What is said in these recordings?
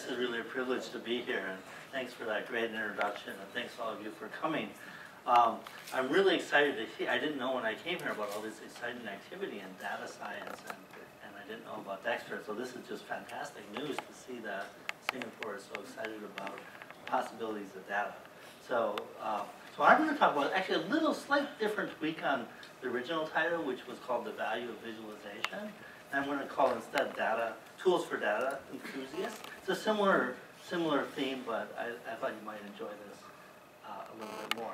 This is really a privilege to be here, and thanks for that great introduction, and thanks all of you for coming. Um, I'm really excited to hear, I didn't know when I came here about all this exciting activity in data science, and, and I didn't know about Dextra, so this is just fantastic news to see that Singapore is so excited about possibilities of data. So, uh, so I'm going to talk about actually a little slight different tweak on the original title, which was called The Value of Visualization. I'm going to call instead data, tools for data enthusiasts. It's a similar, similar theme, but I, I thought you might enjoy this uh, a little bit more.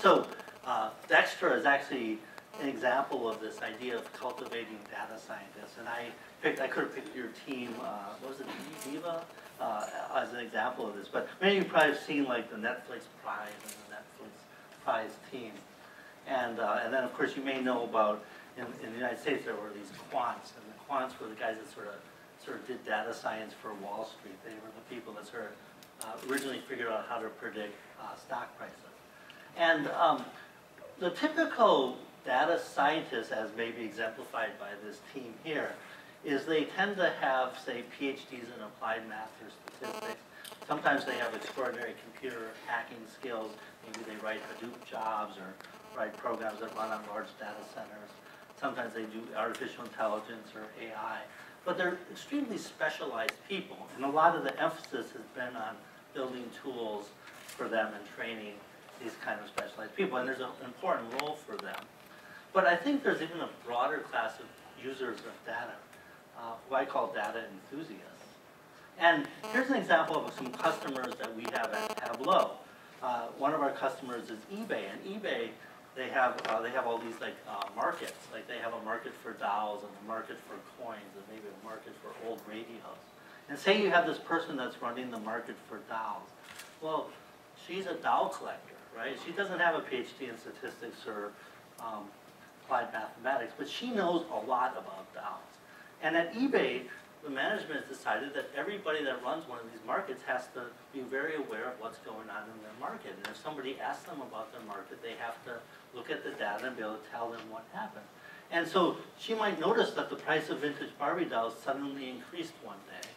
So uh, Dextra is actually an example of this idea of cultivating data scientists. And I picked, I could have picked your team, uh, what was it, Diva, uh, as an example of this. But many of you probably have seen like the Netflix Prize and the Netflix Prize team. And, uh, and then of course you may know about, in, in the United States there were these quants, and quants were the guys that sort of, sort of did data science for Wall Street. They were the people that sort of uh, originally figured out how to predict uh, stock prices. And um, the typical data scientist, as may be exemplified by this team here, is they tend to have, say, PhDs in applied math or statistics. Sometimes they have extraordinary computer hacking skills. Maybe they write Hadoop jobs or write programs that run on large data centers. Sometimes they do artificial intelligence or AI. But they're extremely specialized people, and a lot of the emphasis has been on building tools for them and training these kind of specialized people, and there's an important role for them. But I think there's even a broader class of users of data, uh, who I call data enthusiasts. And here's an example of some customers that we have at Tableau. Uh, one of our customers is eBay, and eBay, they have uh, they have all these like uh, markets. Like they have a market for dolls and a market for coins, and maybe a market for old radios. And say you have this person that's running the market for dolls. Well, she's a doll collector, right? She doesn't have a PhD in statistics or um, applied mathematics, but she knows a lot about dolls. And at eBay, the management has decided that everybody that runs one of these markets has to be very aware of what's going on in their market. And if somebody asks them about their market, they have to look at the data and be able to tell them what happened. And so she might notice that the price of vintage Barbie dolls suddenly increased one day.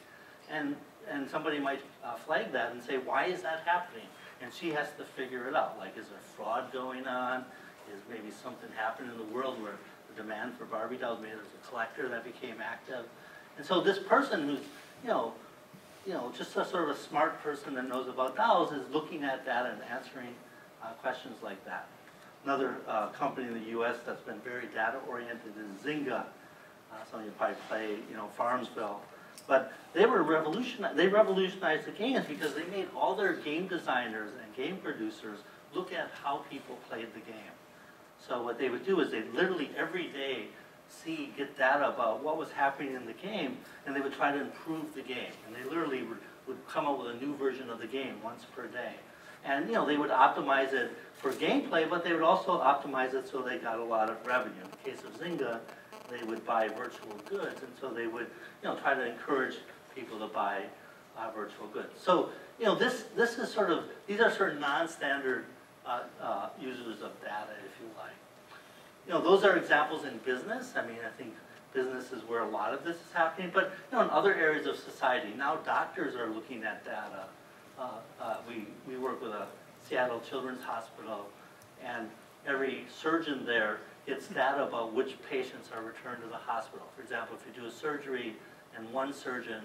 And, and somebody might uh, flag that and say, why is that happening? And she has to figure it out. Like, is there fraud going on? Is maybe something happened in the world where the demand for Barbie dolls, maybe there's a collector that became active. And so this person who's, you know, you know, just a sort of a smart person that knows about dolls is looking at that and answering uh, questions like that. Another uh, company in the U.S. that's been very data-oriented is Zynga. Uh, some of you probably play, you know, Farmville. But they were revolutionized. They revolutionized the games because they made all their game designers and game producers look at how people played the game. So what they would do is they literally every day see, get data about what was happening in the game, and they would try to improve the game. And they literally would, would come up with a new version of the game once per day. And, you know, they would optimize it for gameplay, but they would also optimize it so they got a lot of revenue. In the case of Zynga, they would buy virtual goods, and so they would, you know, try to encourage people to buy uh, virtual goods. So, you know, this, this is sort of, these are sort of non-standard uh, uh, users of data, if you like you know, those are examples in business. I mean, I think business is where a lot of this is happening, but you know, in other areas of society, now doctors are looking at data. Uh, uh, we, we work with a Seattle Children's Hospital, and every surgeon there gets data about which patients are returned to the hospital. For example, if you do a surgery and one surgeon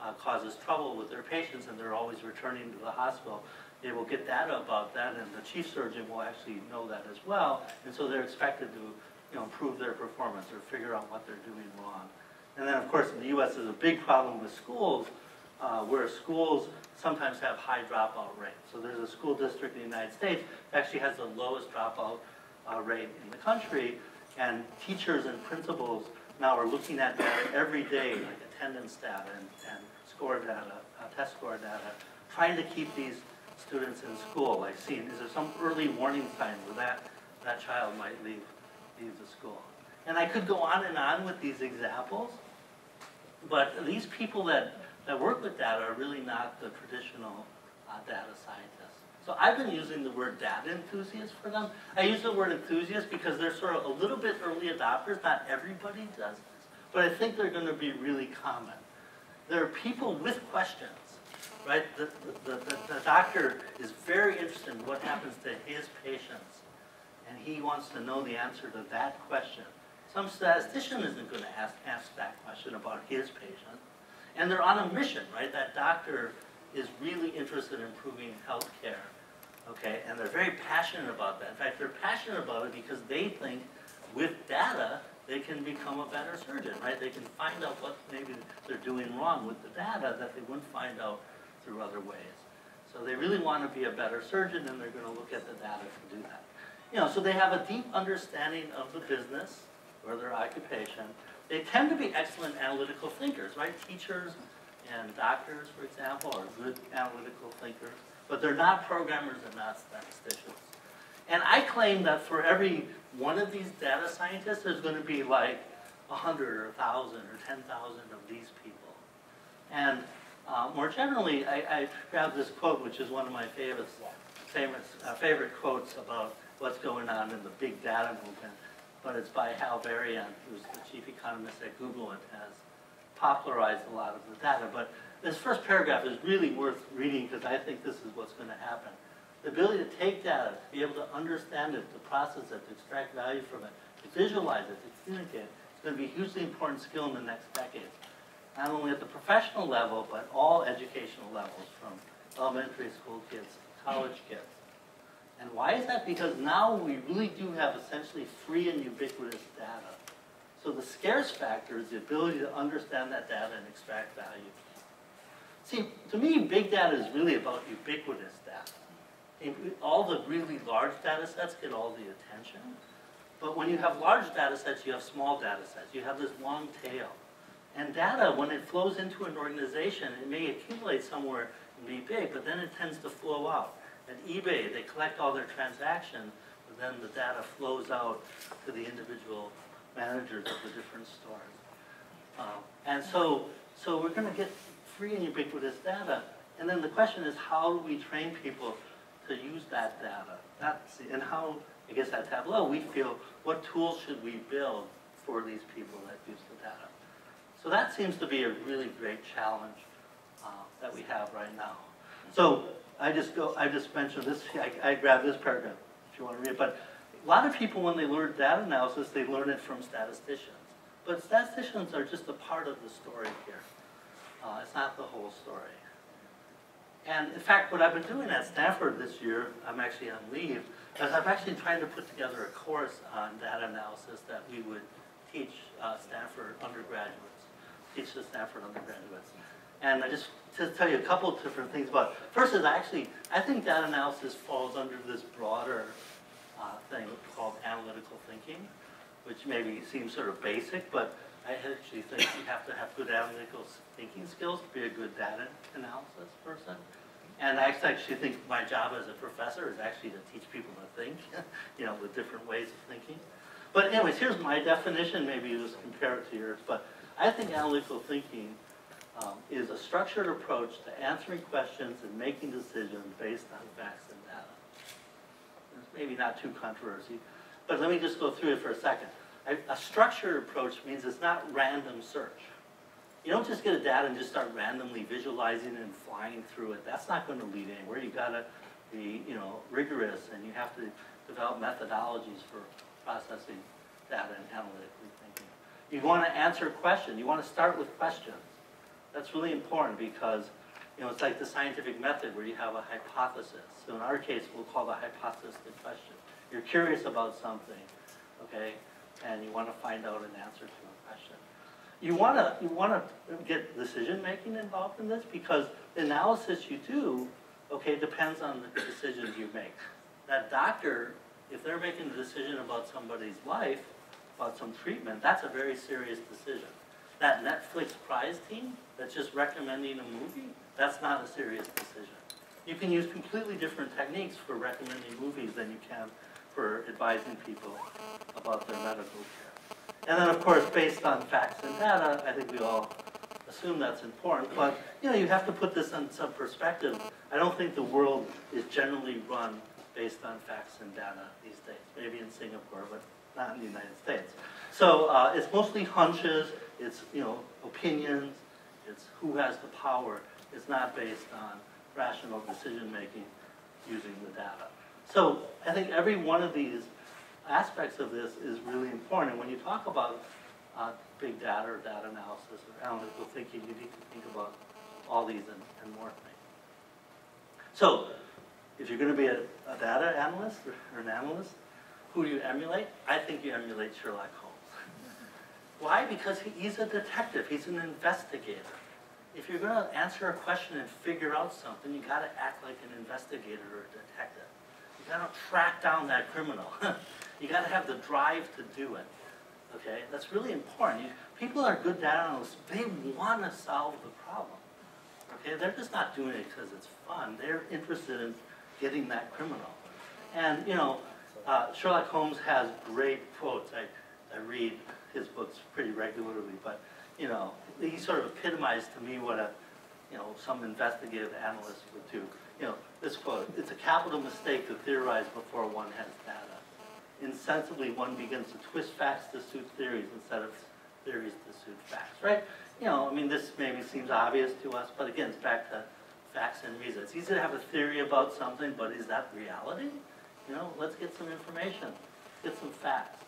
uh, causes trouble with their patients and they're always returning to the hospital, they will get data about that, and the chief surgeon will actually know that as well, and so they're expected to you know, improve their performance or figure out what they're doing wrong. And then, of course, in the U.S., there's a big problem with schools, uh, where schools sometimes have high dropout rates. So there's a school district in the United States that actually has the lowest dropout uh, rate in the country, and teachers and principals now are looking at data every day, like attendance data and, and score data, uh, test score data, trying to keep these students in school? Like seeing, is there some early warning signs where that, that child might leave, leave the school? And I could go on and on with these examples, but these people that, that work with data are really not the traditional uh, data scientists. So I've been using the word data enthusiast for them. I use the word enthusiast because they're sort of a little bit early adopters. Not everybody does this, but I think they're going to be really common. There are people with questions right? The, the, the, the doctor is very interested in what happens to his patients, and he wants to know the answer to that question. Some statistician isn't going to ask, ask that question about his patient. And they're on a mission, right? That doctor is really interested in improving health care, okay? And they're very passionate about that. In fact, they're passionate about it because they think with data, they can become a better surgeon, right? They can find out what maybe they're doing wrong with the data that they wouldn't find out through other ways. So they really want to be a better surgeon and they're going to look at the data to do that. You know, so they have a deep understanding of the business or their occupation. They tend to be excellent analytical thinkers, right? Teachers and doctors, for example, are good analytical thinkers, but they're not programmers and not statisticians. And I claim that for every one of these data scientists, there's going to be like a hundred or a thousand or ten thousand of these people. And uh, more generally, I, I grabbed this quote, which is one of my favorites, famous, uh, favorite quotes about what's going on in the big data movement. But it's by Hal Varian, who's the chief economist at Google and has popularized a lot of the data. But this first paragraph is really worth reading because I think this is what's going to happen. The ability to take data, to be able to understand it, to process it, to extract value from it, to visualize it, to communicate, it's going to be a hugely important skill in the next decade. Not only at the professional level, but all educational levels, from elementary school kids to college kids. And why is that? Because now we really do have essentially free and ubiquitous data. So the scarce factor is the ability to understand that data and extract value. See, to me, big data is really about ubiquitous data. All the really large data sets get all the attention. But when you have large data sets, you have small data sets. You have this long tail. And data, when it flows into an organization, it may accumulate somewhere and be big, but then it tends to flow out. At eBay, they collect all their transactions, but then the data flows out to the individual managers of the different stores. Um, and so, so we're going to get free and ubiquitous data. And then the question is, how do we train people to use that data? That's, and how, I guess at Tableau, we feel, what tools should we build for these people that use the data? So that seems to be a really great challenge uh, that we have right now. So I just go, I just mentioned this, I, I grabbed this paragraph if you want to read it, but a lot of people when they learn data analysis, they learn it from statisticians. But statisticians are just a part of the story here. Uh, it's not the whole story. And in fact, what I've been doing at Stanford this year, I'm actually on leave, is I'm actually trying to put together a course on data analysis that we would teach uh, Stanford undergraduates, teach the Stanford undergraduates. And I just to tell you a couple of different things about it. First is actually, I think data analysis falls under this broader uh, thing called analytical thinking, which maybe seems sort of basic, but I actually think you have to have good analytical thinking skills to be a good data analysis person. And I actually think my job as a professor is actually to teach people to think, you know, with different ways of thinking. But anyways, here's my definition, maybe you just compare it to yours, but I think analytical thinking um, is a structured approach to answering questions and making decisions based on facts and data. It's maybe not too controversial, but let me just go through it for a second. A, structured approach means it's not random search. You don't just get a data and just start randomly visualizing and flying through it. That's not going to lead anywhere. You've got to be, you know, rigorous, and you have to develop methodologies for processing data and analytically. You want to answer a question. You want to start with questions. That's really important because, you know, it's like the scientific method where you have a hypothesis. So in our case, we'll call the hypothesis the question. You're curious about something, okay, and you want to find out an answer to a question. You want to you want to get decision making involved in this because the analysis you do, okay, depends on the decisions you make. That doctor, if they're making a decision about somebody's life, about some treatment, that's a very serious decision that Netflix prize team that's just recommending a movie, that's not a serious decision. You can use completely different techniques for recommending movies than you can for advising people about their medical care. And then, of course, based on facts and data, I think we all assume that's important, but you know, you have to put this in some perspective. I don't think the world is generally run based on facts and data these days. Maybe in Singapore, but not in the United States. So uh, it's mostly hunches, it's you know opinions, it's who has the power. It's not based on rational decision-making using the data. So I think every one of these aspects of this is really important. And when you talk about uh, big data or data analysis or analytical thinking, you need to think about all these and, and more things. So if you're going to be a, a data analyst or, or an analyst, who do you emulate? I think you emulate Sherlock Holmes. Why? Because he, he's a detective. He's an investigator. If you're going to answer a question and figure out something, you got to act like an investigator or a detective. You got to track down that criminal. you got to have the drive to do it. Okay, that's really important. You, people are good data analysts. They want to solve the problem. Okay, they're just not doing it because it's fun. They're interested in getting that criminal. And you know, uh, Sherlock Holmes has great quotes. I, I read his books pretty regularly, but you know, he sort of epitomized to me what a, you know, some investigative analyst would do. You know, this quote, it's a capital mistake to theorize before one has data. Insensibly, one begins to twist facts to suit theories instead of theories to suit facts, right? You know, I mean, this maybe seems obvious to us, but again, it's back to facts and reason. It's easy to have a theory about something, but is that reality? You know, let's get some information, get some facts.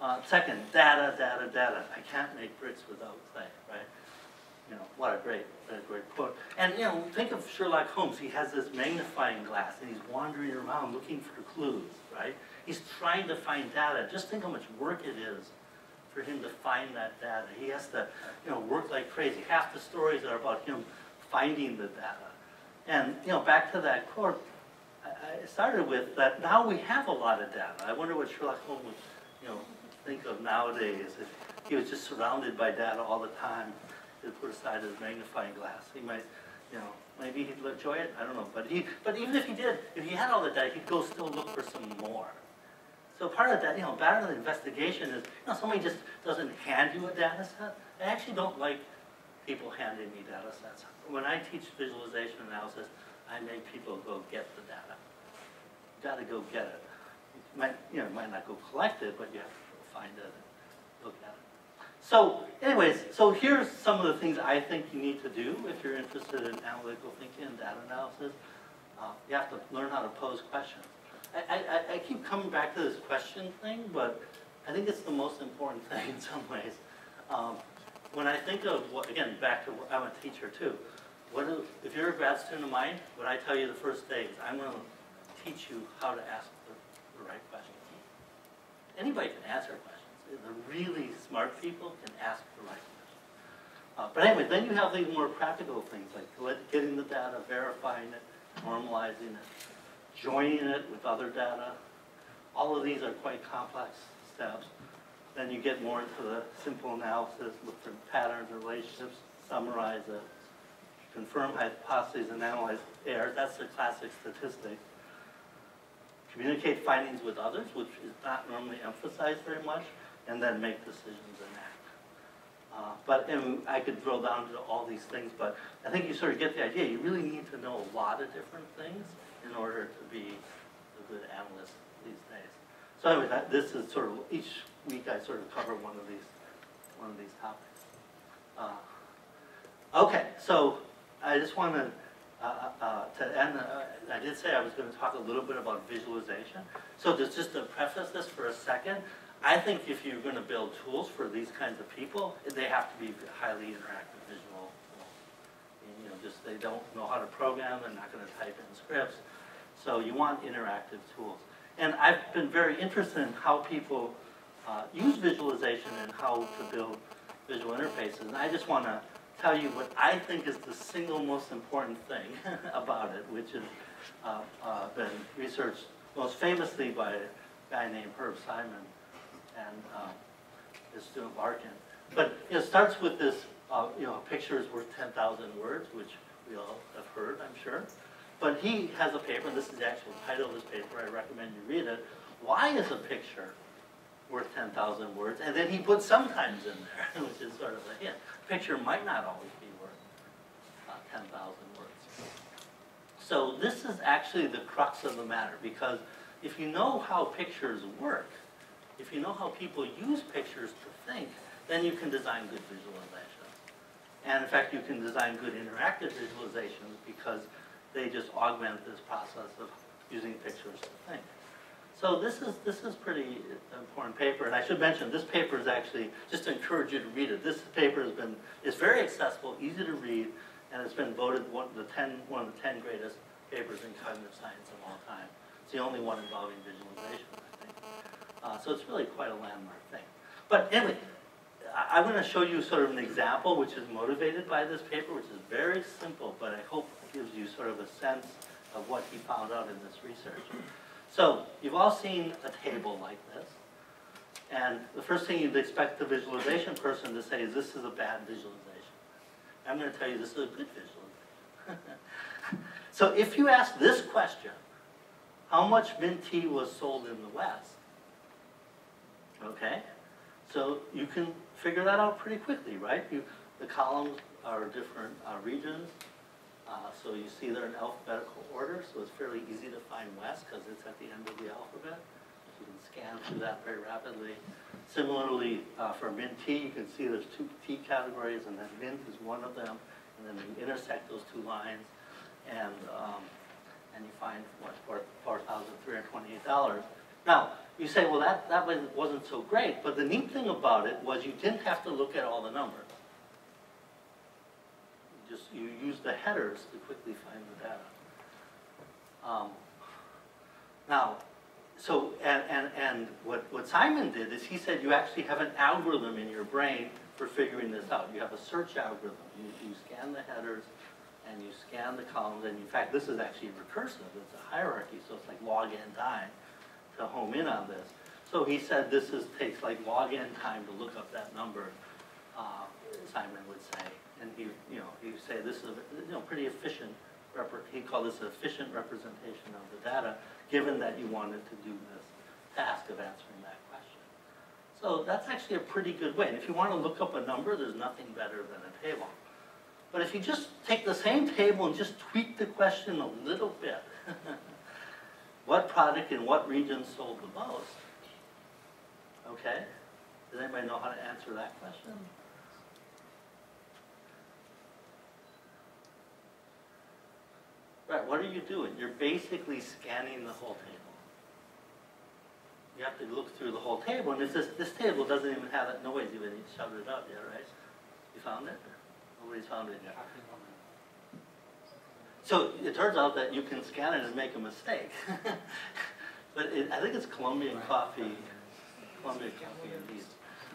Uh, second, data, data, data. I can't make bricks without clay, right? You know, what a great, what a great quote. And, you know, think of Sherlock Holmes. He has this magnifying glass, and he's wandering around looking for clues, right? He's trying to find data. Just think how much work it is for him to find that data. He has to, you know, work like crazy. Half the stories are about him finding the data. And, you know, back to that quote, I started with that now we have a lot of data. I wonder what Sherlock Holmes would, you know, think of nowadays if he was just surrounded by data all the time. He'd put aside his magnifying glass. He might, you know, maybe he'd enjoy it. I don't know. But he, but even if he did, if he had all the data, he'd go still look for some more. So part of that, you know, part of the investigation is, you know, somebody just doesn't hand you a data set. I actually don't like people handing me data sets. When I teach visualization analysis, I make people go get the data. You gotta go get it. You might, you know, you might not go collect it, but you have to find it and look at it. So anyways, so here's some of the things I think you need to do if you're interested in analytical thinking and data analysis. Uh, you have to learn how to pose questions. I, I, I keep coming back to this question thing, but I think it's the most important thing in some ways. Um, when I think of what, again, back to, I'm a teacher too. What do, if you're a grad student of mine, what I tell you the first day is I'm going to teach you how to ask the, the right questions. Anybody can answer questions. The really smart people can ask the right questions. Uh, but anyway, then you have these more practical things like getting the data, verifying it, normalizing it, joining it with other data. All of these are quite complex steps. Then you get more into the simple analysis, look for patterns relationships, summarize it, confirm hypotheses and analyze errors. That's the classic statistic. Communicate findings with others, which is not normally emphasized very much, and then make decisions and act. Uh, but and I could drill down to all these things, but I think you sort of get the idea. You really need to know a lot of different things in order to be a good analyst these days. So anyway, that, this is sort of, each week I sort of cover one of these, one of these topics. Uh, okay, so I just want to, uh, uh, to end, uh, I did say I was going to talk a little bit about visualization. So just, just to preface this for a second, I think if you're going to build tools for these kinds of people, they have to be highly interactive visual. You know, just they don't know how to program, they're not going to type in scripts. So you want interactive tools. And I've been very interested in how people uh, use visualization and how to build visual interfaces. And I just want to tell you what I think is the single most important thing about it, which has uh, uh, been researched most famously by a guy named Herb Simon and uh, his student Larkin. But it starts with this, uh, you know, a picture is worth 10,000 words, which we all have heard, I'm sure. But he has a paper, this is the actual title of his paper, I recommend you read it. Why is a picture worth 10,000 words? And then he puts sometimes in there, which is sort of a hint. Picture might not always be worth uh, 10,000 words. So this is actually the crux of the matter, because if you know how pictures work, if you know how people use pictures to think, then you can design good visualizations. And in fact, you can design good interactive visualizations because they just augment this process of using pictures to think. So this is, this is pretty important paper, and I should mention, this paper is actually, just to encourage you to read it, this paper has been, is very accessible, easy to read, and it's been voted one of the ten, one of the ten greatest papers in cognitive science of all time. It's the only one involving visualization, I think. Uh, so it's really quite a landmark thing. But anyway, I, I'm gonna show you sort of an example which is motivated by this paper, which is very simple, but I hope gives you sort of a sense of what he found out in this research. So, you've all seen a table like this, and the first thing you'd expect the visualization person to say is, this is a bad visualization. I'm gonna tell you, this is a good visualization. So if you ask this question, how much mint tea was sold in the West? Okay, so you can figure that out pretty quickly, right? You, the columns are different uh, regions, uh, so you see they're in alphabetical order, so it's fairly easy to find West because it's at the end of the alphabet. You can scan through that very rapidly. Similarly, uh, for mint tea, you can see there's two T categories, and then mint is one of them, and then you intersect those two lines, and um, and you find what four thousand three hundred twenty-eight dollars. Now you say, well, that that wasn't so great, but the neat thing about it was you didn't have to look at all the numbers. You use the headers to quickly find the data. Um, now, so and and and what what Simon did is he said you actually have an algorithm in your brain for figuring this out. You have a search algorithm. You you scan the headers and you scan the columns, and in fact, this is actually recursive, it's a hierarchy, so it's like log n time to home in on this. So he said this is, takes like log n time to look up that number, uh, Simon would say. And he, you know, he say this is, a, you know, pretty efficient, he called this an efficient representation of the data, given that you wanted to do this task of answering that question. So that's actually a pretty good way. And if you want to look up a number, there's nothing better than a table. But if you just take the same table and just tweak the question a little bit, what product in what region sold the most? Okay? Does anybody know how to answer that question? Right, what are you doing? You're basically scanning the whole table. You have to look through the whole table, and if this, this table doesn't even have that noise, even shoved it out yet, right? You found it? Nobody's found it yet. So it turns out that you can scan it and make a mistake. But it, I think it's Colombian coffee, Colombian coffee indeed.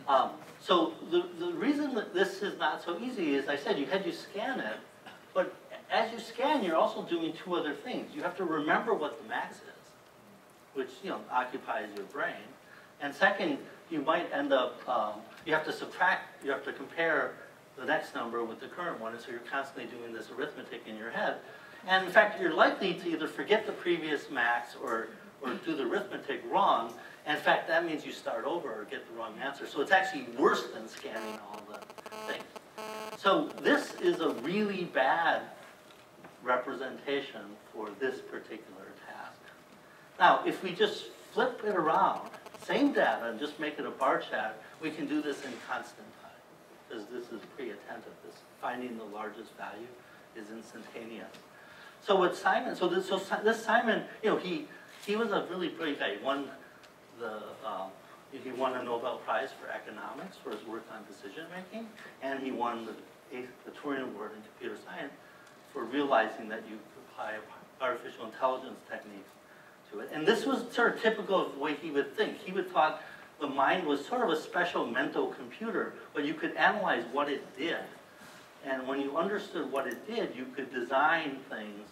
Um, so the, the reason that this is not so easy is, I said, you had you scan it, as you scan, you're also doing two other things. You have to remember what the max is, which, you know, occupies your brain. And second, you might end up, um, you have to subtract, you have to compare the next number with the current one, and so you're constantly doing this arithmetic in your head. And in fact, you're likely to either forget the previous max or, or do the arithmetic wrong. And in fact, that means you start over or get the wrong answer. So it's actually worse than scanning all the things. So this is a really bad representation for this particular task. Now, if we just flip it around, same data, and just make it a bar chart, we can do this in constant time. Because this is pre-attentive. This finding the largest value is instantaneous. So what Simon, so this, so this Simon, you know, he, he was a really brilliant guy. He won the, um, he won a Nobel Prize for economics for his work on decision making, and he won the the Turing Award in computer science for realizing that you could apply artificial intelligence techniques to it. And this was sort of typical of the way he would think. He would thought the mind was sort of a special mental computer, but you could analyze what it did. And when you understood what it did, you could design things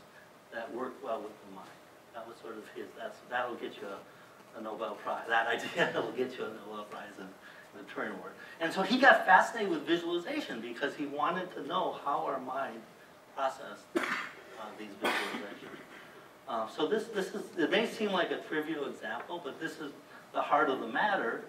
that worked well with the mind. That was sort of his, that's, that'll get you a, a Nobel Prize. That idea will get you a Nobel Prize in, in the Turing Award. And so he got fascinated with visualization because he wanted to know how our mind processed uh, these visualizations. Uh, so this, this is, it may seem like a trivial example, but this is the heart of the matter.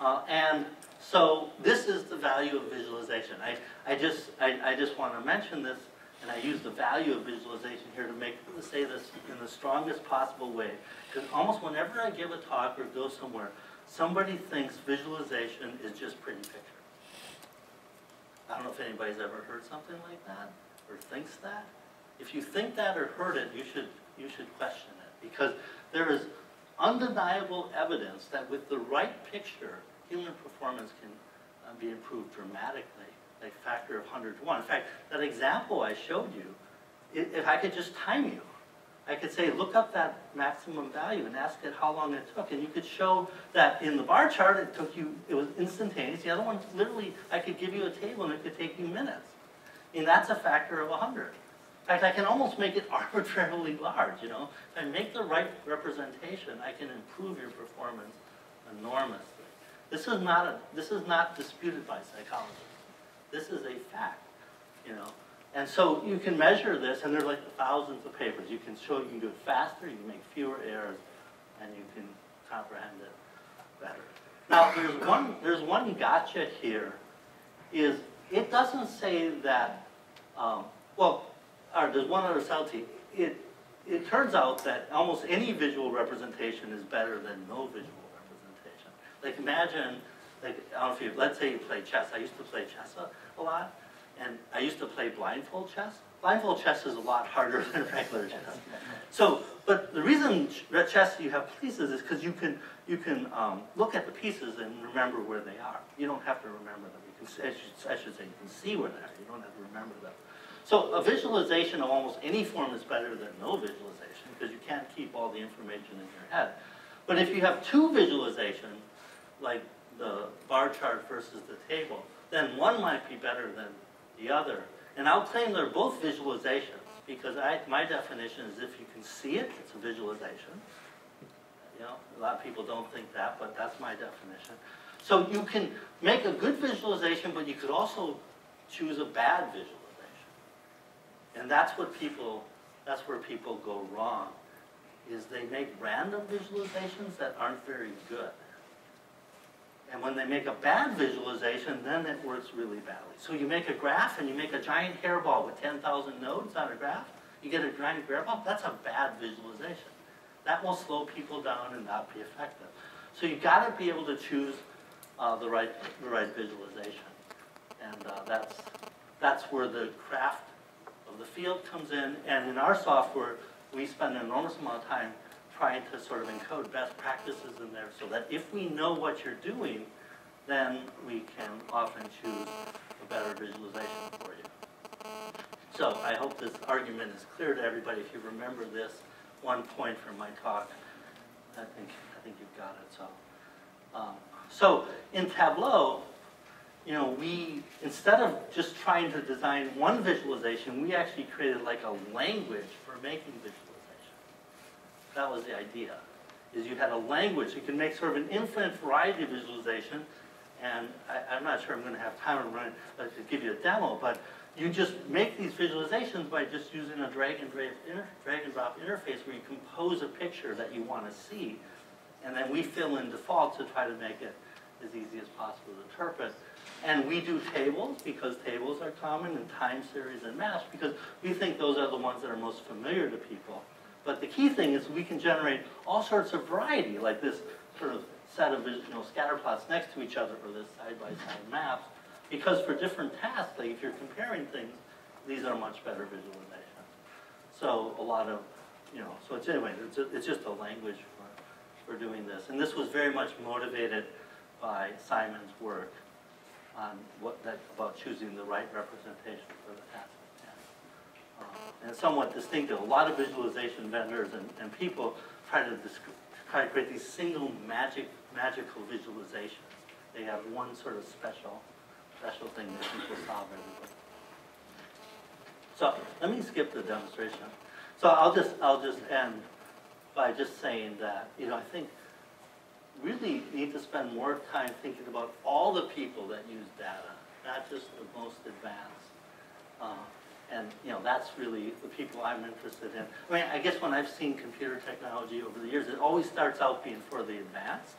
Uh, and so this is the value of visualization. I, I just, I, I just want to mention this, and I use the value of visualization here to make, to say this in the strongest possible way. Because almost whenever I give a talk or go somewhere, somebody thinks visualization is just pretty picture. I don't know if anybody's ever heard something like that, or thinks that. If you think that or heard it, you should, you should question it, because there is undeniable evidence that with the right picture, human performance can uh, be improved dramatically, like factor of 100 to 1. In fact, that example I showed you, if I could just time you, I could say, look up that maximum value and ask it how long it took, and you could show that in the bar chart, it took you, it was instantaneous. The other one, literally, I could give you a table and it could take you minutes. And that's a factor of 100. In fact, I can almost make it arbitrarily large, you know? If I make the right representation, I can improve your performance enormously. This is not, a, this is not disputed by psychologists. This is a fact, you know? And so you can measure this, and there are like thousands of papers. You can show, you can do it faster, you can make fewer errors, and you can comprehend it better. Now, there's one, there's one gotcha here, is it doesn't say that, um, well, or there's one other subtlety. It, it turns out that almost any visual representation is better than no visual representation. Like imagine, like, I don't know if you, let's say you play chess. I used to play chess a, a lot, and I used to play blindfold chess. Blindfold chess is a lot harder than regular chess. So, but the reason that chess you have pieces is because you can, you can um, look at the pieces and remember where they are. You don't have to remember them. I should say, you can see where they are. You don't have to remember them. So a visualization of almost any form is better than no visualization because you can't keep all the information in your head. But if you have two visualizations, like the bar chart versus the table, then one might be better than the other. And I'll claim they're both visualizations because I, my definition is if you can see it, it's a visualization. You know, a lot of people don't think that, but that's my definition. So you can make a good visualization, but you could also choose a bad visualization. And that's what people, that's where people go wrong, is they make random visualizations that aren't very good. And when they make a bad visualization, then it works really badly. So you make a graph and you make a giant hairball with 10,000 nodes on a graph, you get a giant hairball, that's a bad visualization. That will slow people down and not be effective. So you've gotta be able to choose uh, the right, the right visualization. And uh, that's, that's where the craft of the field comes in. And in our software, we spend an enormous amount of time trying to sort of encode best practices in there so that if we know what you're doing, then we can often choose a better visualization for you. So I hope this argument is clear to everybody. If you remember this one point from my talk, I think, I think you've got it, so. Um, So in Tableau, you know, we, instead of just trying to design one visualization, we actually created like a language for making visualization. That was the idea, is you had a language, you can make sort of an infinite variety of visualization, and I, I'm not sure I'm gonna have time to run, uh, to give you a demo, but you just make these visualizations by just using a drag and drag and drop interface where you compose a picture that you wanna see, and then we fill in defaults to try to make it as easy as possible to interpret. And we do tables, because tables are common, and time series and maps, because we think those are the ones that are most familiar to people. But the key thing is we can generate all sorts of variety, like this sort of set of, you know, scatter plots next to each other, or this side-by-side maps, because for different tasks, like if you're comparing things, these are much better visualizations. So a lot of, you know, so it's anyway, it's, a- it's just a language for, doing this. And this was very much motivated by Simon's work on what, that, about choosing the right representation for the task. Uh, And somewhat distinctive, a lot of visualization vendors and, and people try to try to create these single magic, magical visualizations. They have one sort of special, special thing that people solve. So, let me skip the demonstration. So I'll just, I'll just end by just saying that, you know, I think really need to spend more time thinking about all the people that use data, not just the most advanced. Uh, And, you know, that's really the people I'm interested in. I mean, I guess when I've seen computer technology over the years, it always starts out being for the advanced,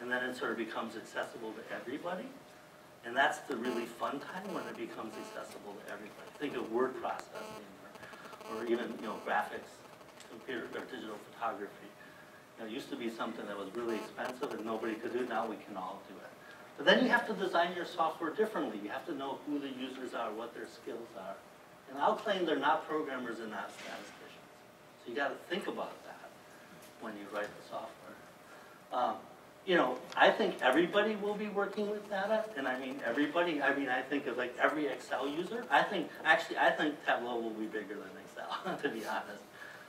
and then it sort of becomes accessible to everybody. And that's the really fun time when it becomes accessible to everybody. Think of word processing, or, or even, you know, graphics, computer, or digital photography. You know, it used to be something that was really expensive and nobody could do, now we can all do it. But then you have to design your software differently. You have to know who the users are, what their skills are. And I'll claim they're not programmers and not statisticians. So you gotta think about that when you write the software. Um, you know, I think everybody will be working with data, and I mean, everybody, I mean, I think of like every Excel user. I think, actually, I think Tableau will be bigger than Excel, to be honest.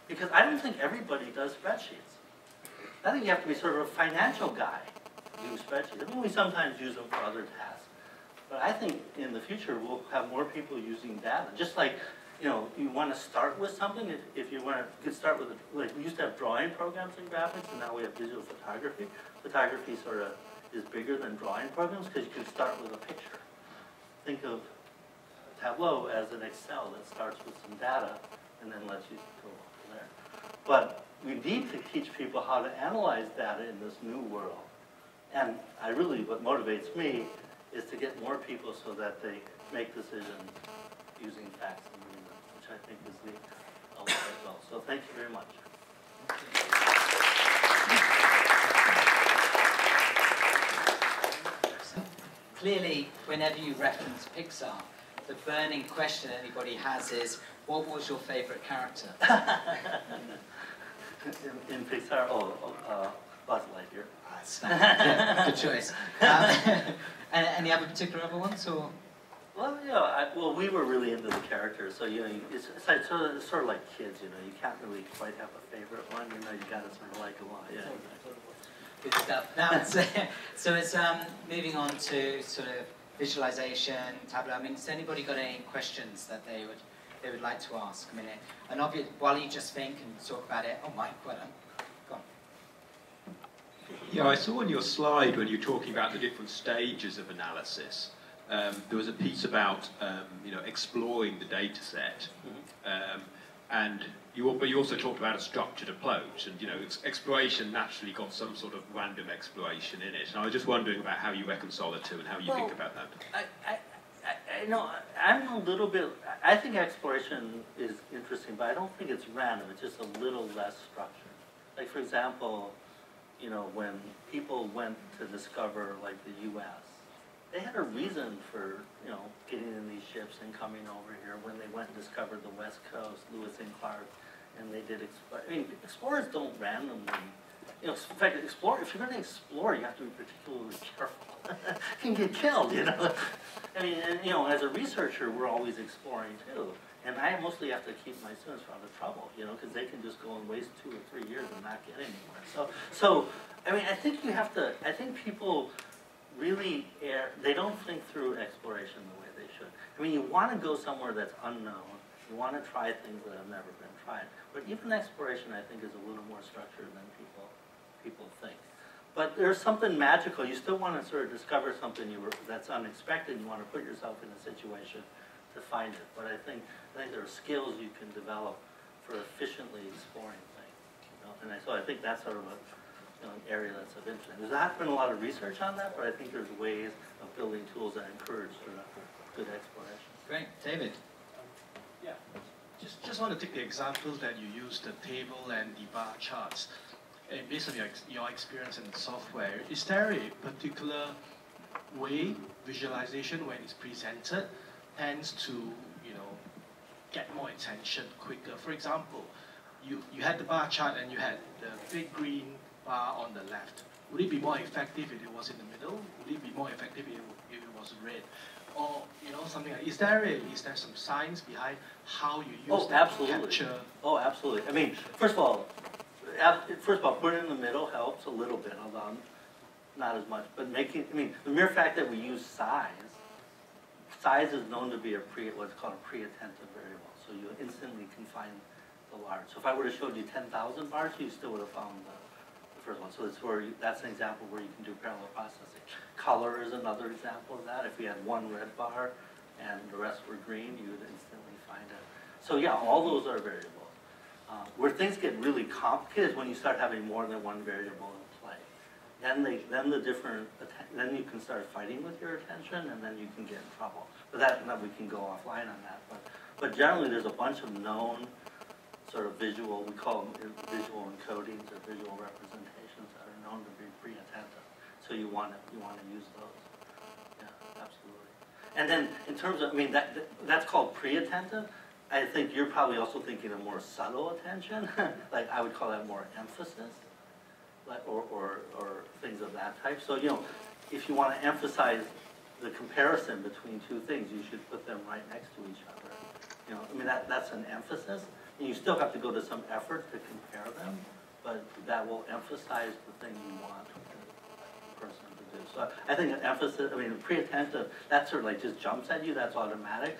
Because I don't think everybody does spreadsheets. I think you have to be sort of a financial guy to do spreadsheets. I mean, we sometimes use them for other tasks. But I think in the future, we'll have more people using data. Just like, you know, you want to start with something, if, if you want to, you could start with, a- like, we used to have drawing programs in graphics, and now we have digital photography. Photography sort of is bigger than drawing programs, because you can start with a picture. Think of Tableau as an Excel that starts with some data, and then lets you go. But we need to teach people how to analyze data in this new world. And I really, what motivates me is to get more people so that they make decisions using facts and reason, which I think is the ultimate goal. So thank you very much. Clearly, whenever you reference Pixar, the burning question anybody has is, what was your favourite character? In, in Pixar, oh, oh, uh, Buzz Lightyear. Good, good choice. Um, and any other particular other ones, or? Well, yeah, I, well, we were really into the characters, so you know, you- it's, it's like sort of, it's sort of like kids, you know, you can't really quite have a favorite one, you know, you gotta sort of like a lot, yeah. Good stuff. Now, it's, so it's um, moving on to sort of visualization, Tableau. I mean, has anybody got any questions that they would they would like to ask? I mean, and obvious, while you just think and talk about it. Oh, my, well done. Go on. Yeah, I saw on your slide when you're talking about the different stages of analysis, um, there was a piece about um, you know exploring the data set, um, and you, but you also talked about a structured approach, and you know ex- exploration naturally got some sort of random exploration in it. And I was just wondering about how you reconcile the two and how you think about that. I, I, I, know, I'm a little bit, I think exploration is interesting, but I don't think it's random, it's just a little less structured. Like, for example, you know, when people went to discover, like, the US, they had a reason for, you know, getting in these ships and coming over here. When they went and discovered the West Coast, Lewis and Clark, and they did explore, I mean, explorers don't randomly, you know, in fact, explore, if you're gonna explore, you have to be particularly careful. You can get killed, you know? I mean, and, you know, as a researcher, we're always exploring too. And I mostly have to keep my students out of trouble, you know, because they can just go and waste two or three years and not get anywhere. So, so, I mean, I think you have to, I think people really err, they don't think through exploration the way they should. I mean, you want to go somewhere that's unknown, you want to try things that have never been tried. But even exploration, I think, is a little more structured than people, people think. But there's something magical, you still want to sort of discover something you were, that's unexpected, you want to put yourself in a situation to find it. But I think, I think there are skills you can develop for efficiently exploring things. You know? And I, so I think that's sort of a, you know, an area that's of interest. There's not been a lot of research on that, but I think there's ways of building tools that encourage sort of good exploration. Great, David. Um, yeah, just, just want to take the examples that you used, the table and the bar charts. And based on your, your experience in software, is there a particular way visualization when it's presented tends to, you know, get more attention quicker? For example, you, you had the bar chart and you had the big green bar on the left. Would it be more effective if it was in the middle? Would it be more effective if, if it was red? Or, you know, something like, is there a, is there some science behind how you use Oh, that to absolutely. capture? Oh, absolutely. I mean, first of all, first of all, putting in the middle helps a little bit, although um, not as much. But making, I mean, the mere fact that we use size, size is known to be a pre, what's called a pre-attentive variable. So you instantly can find the large. So if I would have showed you ten thousand bars, you still would have found the, the first one. So it's where, you- that's an example where you can do parallel processing. Color is another example of that. If we had one red bar and the rest were green, you would instantly find it. So yeah, all those are variables. Uh, Where things get really complicated is when you start having more than one variable in play. Then they, then the different, then you can start fighting with your attention and then you can get in trouble. But that, that we can go offline on that. But, but generally, there's a bunch of known sort of visual, we call them visual encodings or visual representations that are known to be pre-attentive. So you want to, you want to use those. Yeah, absolutely. And then, in terms of, I mean, that- that's called pre-attentive. I think you're probably also thinking of more subtle attention, like, I would call that more emphasis, like, or, or, or things of that type. So, you know, if you wanna emphasize the comparison between two things, you should put them right next to each other. You know, I mean, that, that's an emphasis, and you still have to go to some effort to compare them, but that will emphasize the thing you want the person to do. So I think an emphasis, I mean, pre-attentive, that sort of like just jumps at you, that's automatic.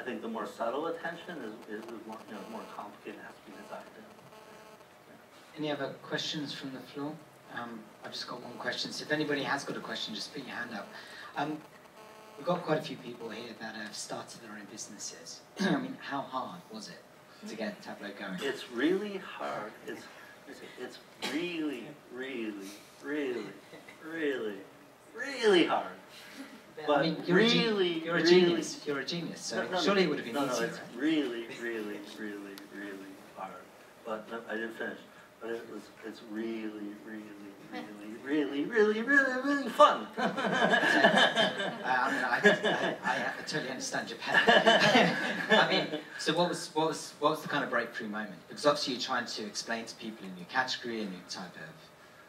I think the more subtle attention is, is more, you know, more complicated, and has to be designed in. Any other questions from the floor? Um, I've just got one question, so if anybody has got a question, just put your hand up. Um, we've got quite a few people here that have started their own businesses. I mean, how hard was it to get Tableau going? It's really hard, it's, it's really, really, really, really, really hard. I But mean, you're a You're a really- genius, you're a genius, so No, no, surely it would have been no, no, it's right? really, really, really, really hard. But, no, I didn't finish, but it was, it's really, really, really, really, really, really, really fun. Uh, I mean, I, I, I, I totally understand Japan. I mean, so what was, what was, what was the kind of breakthrough moment? Because obviously you're trying to explain to people a new category, a new type of,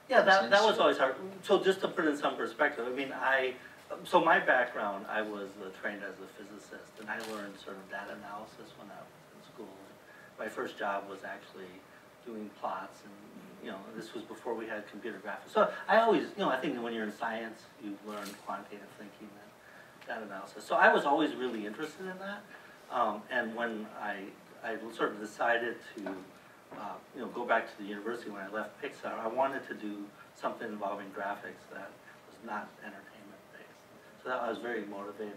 Yeah, that, that was always hard. So just to put in some perspective, I mean, I, so my background, I was uh, trained as a physicist, and I learned sort of data analysis when I was in school. My first job was actually doing plots, and, you know, this was before we had computer graphics. So I always, you know, I think when you're in science, you learn quantitative thinking and data analysis. So I was always really interested in that. Um, and when I, I sort of decided to, uh, you know, go back to the university when I left Pixar, I wanted to do something involving graphics that was not entertainment based. So that I was very motivated,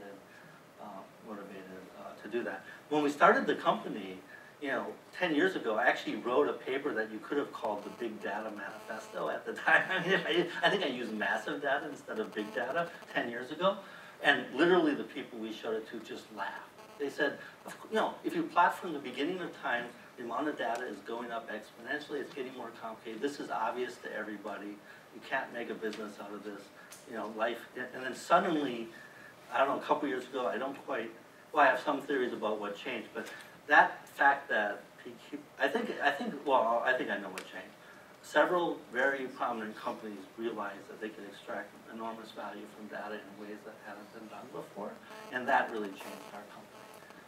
uh, motivated uh, to do that. When we started the company, you know, 10 years ago, I actually wrote a paper that you could have called the Big Data Manifesto at the time. I, mean, I, I think I used massive data instead of big data 10 years ago. And literally, the people we showed it to just laughed. They said, you know, if you plot from the beginning of time, the amount of data is going up exponentially, it's getting more complicated. This is obvious to everybody. You can't make a business out of this, you know, life. And then suddenly, I don't know, a couple years ago, I don't quite, well, I have some theories about what changed, but that fact that, PQ I think, I think, well, I think I know what changed. Several very prominent companies realized that they could extract enormous value from data in ways that hadn't been done before, and that really changed our company.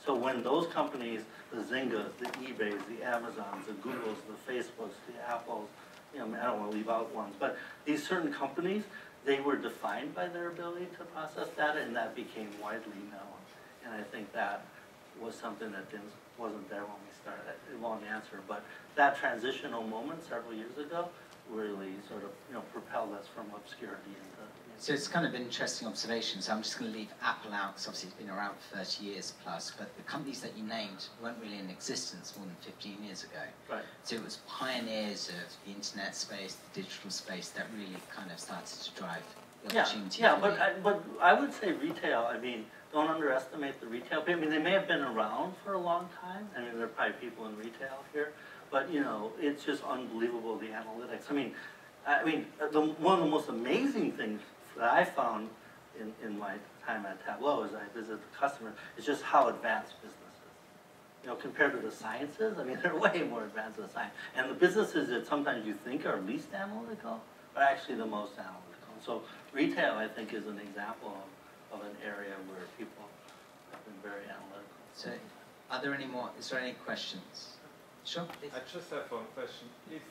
So when those companies, the Zyngas, the eBays, the Amazons, the Googles, the Facebooks, the Apples, you know, I don't want to leave out ones, but these certain companies, they were defined by their ability to process data, and that became widely known. And I think that was something that didn't, wasn't there when we started, a long answer, but that transitional moment several years ago really sort of, you know, propelled us from obscurity into. So it's kind of an interesting observation. So I'm just going to leave Apple out because obviously it's been around for 30 years plus. But the companies that you named weren't really in existence more than 15 years ago. Right. So it was pioneers of the internet space, the digital space that really kind of started to drive the Yeah, opportunity. yeah, but I, but I would say retail, I mean, don't underestimate the retail, I mean, they may have been around for a long time, I mean, there are probably people in retail here, but, you know, it's just unbelievable, the analytics, I mean, I mean, the, one of the most amazing things that I found in, in my time at Tableau as I visit the customer, is just how advanced business is. You know, compared to the sciences, I mean, they're way more advanced than science, and the businesses that sometimes you think are least analytical are actually the most analytical. So retail, I think, is an example of, of an area where people have been very analytical. So are there any more? Is there any questions? Sure. please. I just have one question. If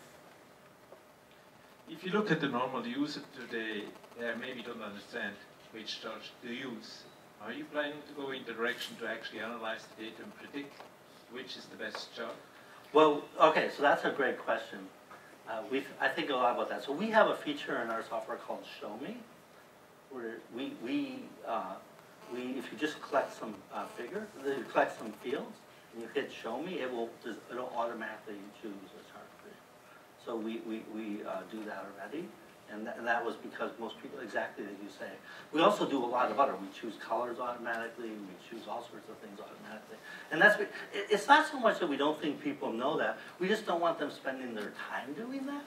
If you look at the normal user today, they maybe don't understand which chart to use. Are you planning to go in the direction to actually analyze the data and predict which is the best chart? Well, okay, so that's a great question. Uh, we've, I think a lot about that. So we have a feature in our software called Show Me, where we, we, uh, we, if you just collect some uh, figure, you collect some fields, and you hit Show Me, it will, it'll automatically choose a chart for you. So we, we, we uh, do that already, and that, and that was because most people, exactly as you say. We also do a lot of other, we choose colors automatically, we choose all sorts of things automatically. And that's, it, it's not so much that we don't think people know that, we just don't want them spending their time doing that,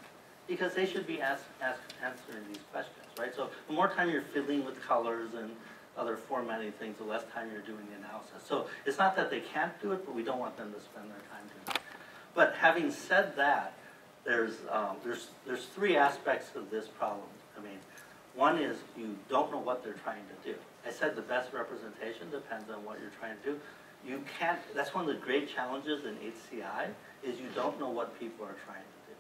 because they should be ask, ask, answering these questions, right? So the more time you're fiddling with colors and other formatting things, the less time you're doing the analysis. So it's not that they can't do it, but we don't want them to spend their time doing it. But having said that, there's, um, there's, there's three aspects of this problem. I mean, one is you don't know what they're trying to do. I said the best representation depends on what you're trying to do. You can't, that's one of the great challenges in HCI, is you don't know what people are trying to do.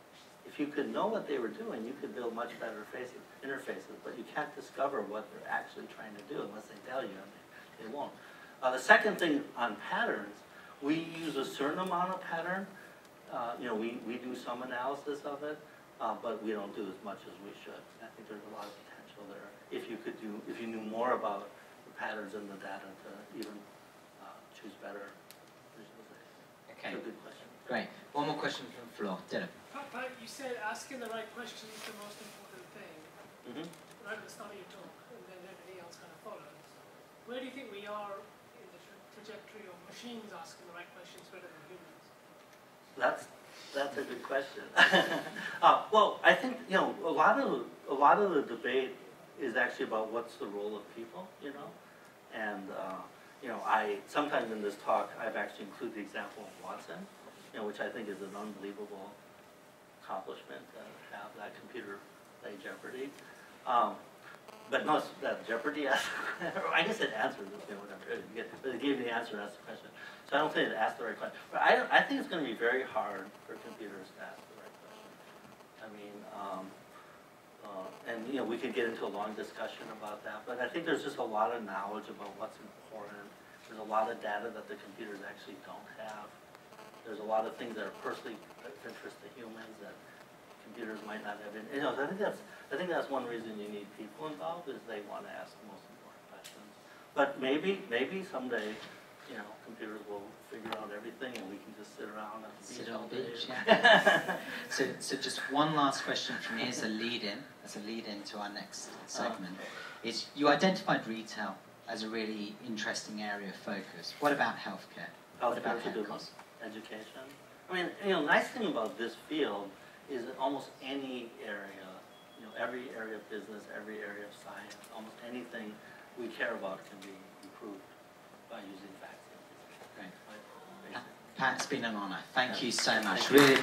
If you could know what they were doing, you could build much better faces, interfaces, but you can't discover what they're actually trying to do unless they tell you, and they, they won't. Uh, the second thing on patterns, we use a certain amount of pattern, uh, you know, we, we do some analysis of it, uh, but we don't do as much as we should. I think there's a lot of potential there. If you could do, if you knew more about the patterns in the data to even, uh, choose better visualization. Okay, It's a good question. great. One more question from the floor. Dylan. Pat, Pat, you said asking the right question is the most important thing, Mhm. right at the start of your talk, and then everything else kind of follows. Where do you think we are in the tra- trajectory of machines asking the right questions better than humans? That's, that's a good question. Uh, well, I think, you know, a lot of, a lot of the debate is actually about what's the role of people, you know? And, uh, you know, I, sometimes in this talk, I've actually included the example of Watson, you know, which I think is an unbelievable accomplishment to have that computer play Jeopardy. Um, but no, that Jeopardy, asked- I guess it answered, know, whatever, but it gave me the answer, asked the question. So I don't think it asked the right question. But I, I think it's gonna be very hard for computers to ask the right question. I mean, um, uh, and, you know, we could get into a long discussion about that, but I think there's just a lot of knowledge about what's important. There's a lot of data that the computers actually don't have. There's a lot of things that are personally of interest to humans that computers might not have. You know, I think that's, I think that's one reason you need people involved, is they wanna ask the most important questions. But maybe, maybe someday, you know, computers will figure out everything and we can just sit around at the beach Sit on the beach, yeah. So, so just one last question from me as a lead-in, as a lead-in to our next segment, is you identified retail as a really interesting area of focus. What about healthcare? Oh, what about to education. I mean, you know, nice thing about this field is almost any area, you know, every area of business, every area of science, almost anything we care about can be improved by using vaccines. Great. Right? Pat, it's been an honour. Thank you so much. Really,